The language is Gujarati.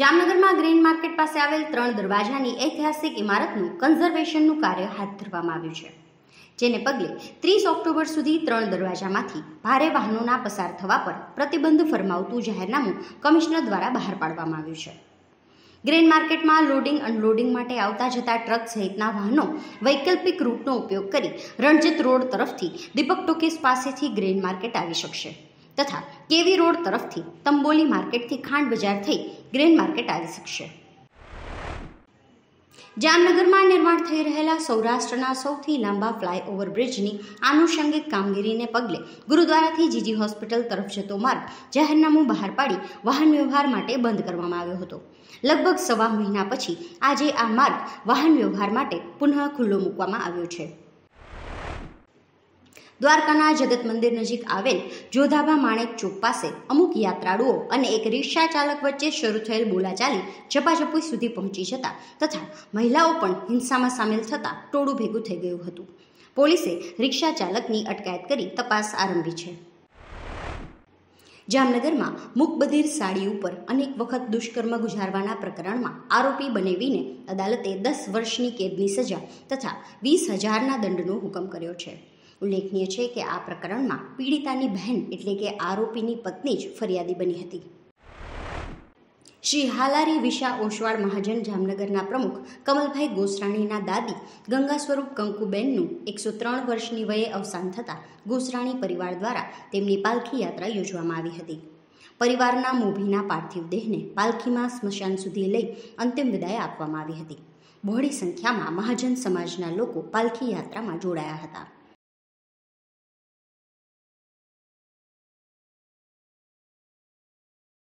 જામનગરમાં ગ્રીન માર્કેટ પાસે આવેલ ત્રણ દરવાજાની ઐતિહાસિક ઇમારતનું કન્ઝર્વેશનનું કાર્ય હાથ ધરવામાં આવ્યું છે, જેને પગલે ત્રીસ ઓક્ટોબર સુધી ત્રણ દરવાજામાંથી ભારે વાહનોના પસાર થવા પર પ્રતિબંધ ફરમાવતું જાહેરનામું કમિશનર દ્વારા બહાર પાડવામાં આવ્યું છે. ગ્રેન માર્કેટમાં લોડિંગ અનલોડિંગ માટે આવતા જતા ટ્રક સહિતના વાહનો વૈકલ્પિક રૂટનો ઉપયોગ કરી રણજીત રોડ તરફથી દીપક ટોકીસ પાસેથી ગ્રેન માર્કેટ આવી શકશે. તથા કેવી રોડ તરફથી તંબોલી માર્કેટથી ખાંડ બજાર થઈ ગ્રેન માર્કેટ આવી શકશે. જામનગરમાં નિર્માણ થઈ રહેલા સૌરાષ્ટ્રના સૌથી લાંબા ફ્લાયઓવર બ્રિજની આનુષંગિક કામગીરીને પગલે ગુરુદ્વારાથી જીજી હોસ્પિટલ તરફ જતો માર્ગ જાહેરનામું બહાર પાડી વાહન વ્યવહાર માટે બંધ કરવામાં આવ્યો હતો. લગભગ સવા મહિના પછી આજે આ માર્ગ વાહન વ્યવહાર માટે પુનઃ ખુલ્લો મૂકવામાં આવ્યો છે. દ્વારકાના જગત મંદિર નજીક આવેલ જોધાબા માણેક ચોક પાસે અમુક યાત્રાળુઓ અને એક રિક્ષા ચાલક વચ્ચે શરૂ થયેલ બોલાચાલી ઝપાઝપી સુધી પહોંચી જતા તથા મહિલાઓ પણ હિંસામાં સામેલ થતાં ટોળું ભેગું થઈ ગયું હતું. પોલીસે રિક્ષા ચાલકની અટકાયત કરી તપાસ આરંભી છે. જામનગરમાં મુકબધીર સાડી ઉપર અનેક વખત દુષ્કર્મ ગુજારવાના પ્રકરણમાં આરોપી બનેવીને અદાલતે દસ વર્ષની કેદની સજા તથા વીસ હજારના દંડનો હુકમ કર્યો છે. ઉલ્લેખનીય છે કે આ પ્રકરણમાં પીડિતાની બહેન એટલે કે આરોપીની પત્ની જ ફરિયાદી બની હતી. શ્રી હાલારી વિશા ઓશવાળ મહાજન જામનગરના પ્રમુખ કમલભાઈ ગોસરાણીના દાદી ગંગા સ્વરૂપ કંકુબેનનું એકસો ત્રણ વર્ષની વયે અવસાન થતાં ગોસરાણી પરિવાર દ્વારા તેમની પાલખી યાત્રા યોજવામાં આવી હતી. પરિવારના મોભીના પાર્થિવ દેહને પાલખીમાં સ્મશાન સુધી લઈ અંતિમ વિદાય આપવામાં આવી હતી. બહોળી સંખ્યામાં મહાજન સમાજના લોકો પાલખી યાત્રામાં જોડાયા હતા.